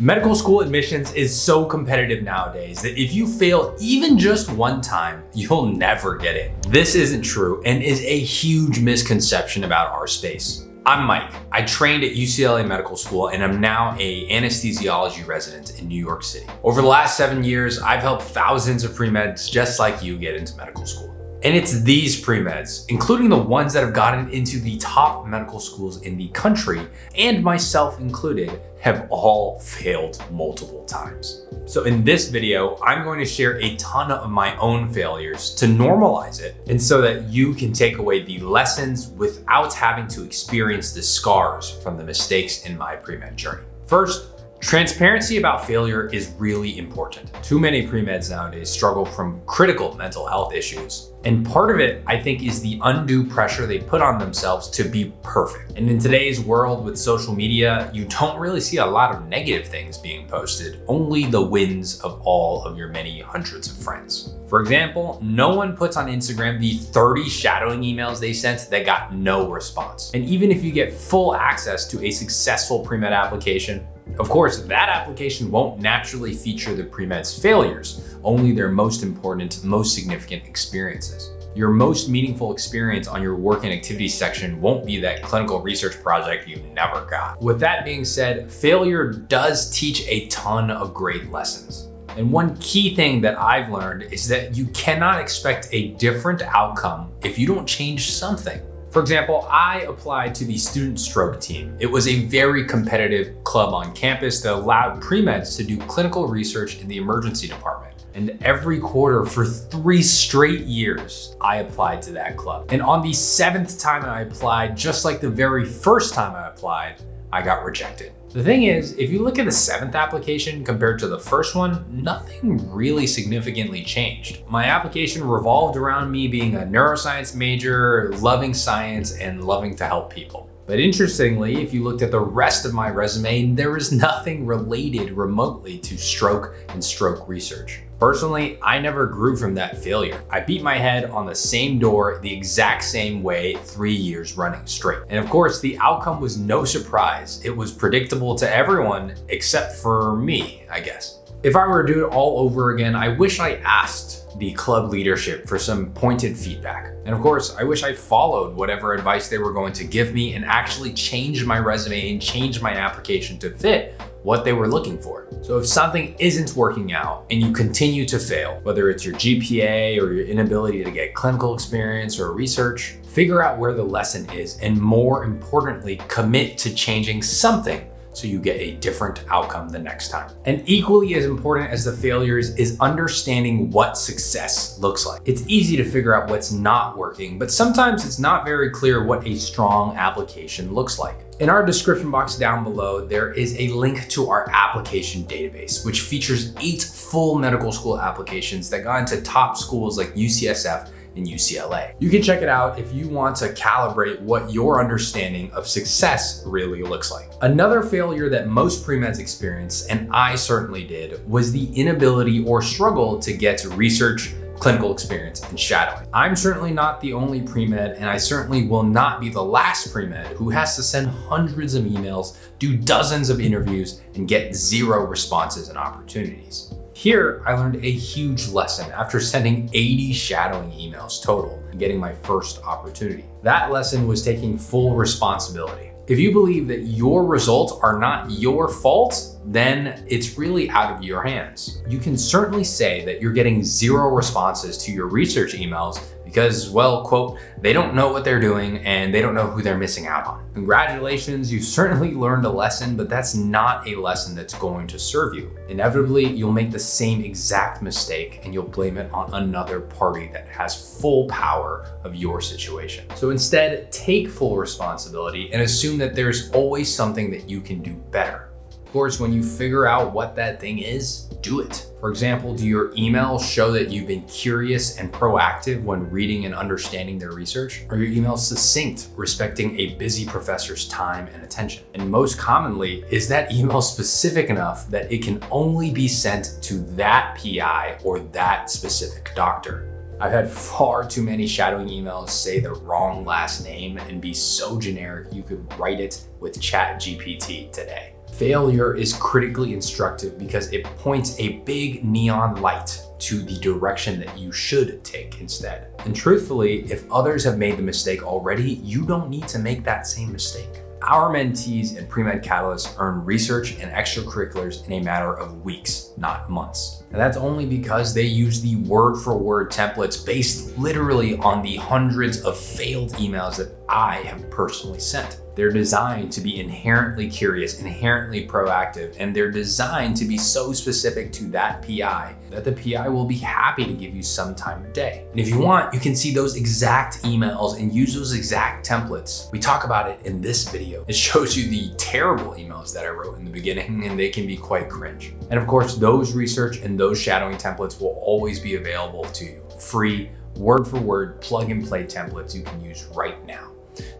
Medical school admissions is so competitive nowadays that if you fail even just one time, you'll never get in. This isn't true and is a huge misconception about our space. I'm Mike. I trained at UCLA Medical School and I'm now a anesthesiology resident in New York City. Over the last seven years, I've helped thousands of pre-meds just like you get into medical school. And it's these pre-meds, including the ones that have gotten into the top medical schools in the country, and myself included, have all failed multiple times. So in this video, I'm going to share a ton of my own failures to normalize it, and so that you can take away the lessons without having to experience the scars from the mistakes in my pre-med journey. First, Transparency about failure is really important. Too many pre-meds nowadays struggle from critical mental health issues. And part of it, I think, is the undue pressure they put on themselves to be perfect. And in today's world with social media, you don't really see a lot of negative things being posted, only the wins of all of your many hundreds of friends. For example, no one puts on Instagram the 30 shadowing emails they sent that got no response. And even if you get full access to a successful pre-med application, of course, that application won't naturally feature the pre-med's failures, only their most important, most significant experiences. Your most meaningful experience on your work and activities section won't be that clinical research project you never got. With that being said, failure does teach a ton of great lessons. And one key thing that I've learned is that you cannot expect a different outcome if you don't change something. For example, I applied to the student stroke team. It was a very competitive club on campus that allowed pre-meds to do clinical research in the emergency department. And every quarter for three straight years, I applied to that club. And on the seventh time I applied, just like the very first time I applied, I got rejected. The thing is, if you look at the seventh application compared to the first one, nothing really significantly changed. My application revolved around me being a neuroscience major, loving science, and loving to help people. But interestingly, if you looked at the rest of my resume, there is nothing related remotely to stroke and stroke research. Personally, I never grew from that failure. I beat my head on the same door the exact same way three years running straight. And of course, the outcome was no surprise. It was predictable to everyone except for me, I guess. If I were to do it all over again, I wish I asked the club leadership for some pointed feedback. And of course, I wish I followed whatever advice they were going to give me and actually changed my resume and changed my application to fit what they were looking for. So if something isn't working out and you continue to fail, whether it's your GPA or your inability to get clinical experience or research, figure out where the lesson is and more importantly, commit to changing something so you get a different outcome the next time. And equally as important as the failures is understanding what success looks like. It's easy to figure out what's not working, but sometimes it's not very clear what a strong application looks like. In our description box down below, there is a link to our application database, which features eight full medical school applications that got into top schools like UCSF and UCLA. You can check it out if you want to calibrate what your understanding of success really looks like. Another failure that most pre-meds experience, and I certainly did, was the inability or struggle to get to research clinical experience and shadowing. I'm certainly not the only pre-med and I certainly will not be the last pre-med who has to send hundreds of emails, do dozens of interviews, and get zero responses and opportunities. Here, I learned a huge lesson after sending 80 shadowing emails total and getting my first opportunity. That lesson was taking full responsibility. If you believe that your results are not your fault, then it's really out of your hands. You can certainly say that you're getting zero responses to your research emails because, well, quote, they don't know what they're doing and they don't know who they're missing out on. Congratulations, you certainly learned a lesson, but that's not a lesson that's going to serve you. Inevitably, you'll make the same exact mistake and you'll blame it on another party that has full power of your situation. So instead, take full responsibility and assume that there's always something that you can do better. Of course, when you figure out what that thing is, do it. For example, do your emails show that you've been curious and proactive when reading and understanding their research? Are your emails succinct, respecting a busy professor's time and attention? And most commonly, is that email specific enough that it can only be sent to that PI or that specific doctor? I've had far too many shadowing emails say the wrong last name and be so generic you could write it with ChatGPT today. Failure is critically instructive because it points a big neon light to the direction that you should take instead. And truthfully, if others have made the mistake already, you don't need to make that same mistake. Our mentees in Pre-Med Catalyst earn research and extracurriculars in a matter of weeks, not months. And that's only because they use the word for word templates based literally on the hundreds of failed emails that I have personally sent. They're designed to be inherently curious, inherently proactive, and they're designed to be so specific to that PI that the PI will be happy to give you some time a day. And if you want, you can see those exact emails and use those exact templates. We talk about it in this video. It shows you the terrible emails that I wrote in the beginning, and they can be quite cringe. And of course, those research and those shadowing templates will always be available to you. Free, word for word, plug and play templates you can use right now.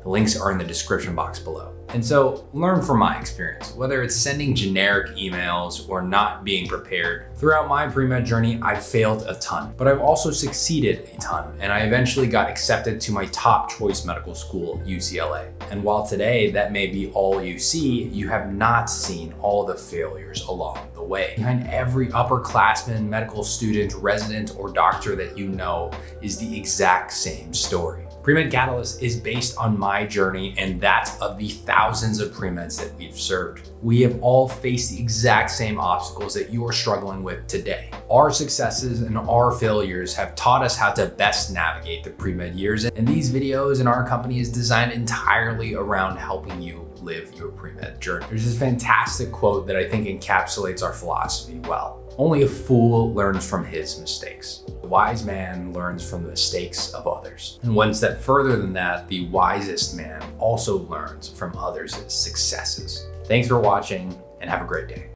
Links are in the description box below. And so learn from my experience, whether it's sending generic emails or not being prepared. Throughout my pre-med journey, I failed a ton, but I've also succeeded a ton. And I eventually got accepted to my top choice medical school, UCLA. And while today that may be all you see, you have not seen all the failures along the way. Behind every upperclassman, medical student, resident, or doctor that you know is the exact same story. Pre-Med Catalyst is based on my journey and that of the thousands of pre-meds that we've served. We have all faced the exact same obstacles that you are struggling with today. Our successes and our failures have taught us how to best navigate the pre-med years and these videos and our company is designed entirely around helping you live your pre-med journey. There's this fantastic quote that I think encapsulates our philosophy well. Only a fool learns from his mistakes. The wise man learns from the mistakes of others. And one step further than that, the wisest man also learns from others' successes. Thanks for watching and have a great day.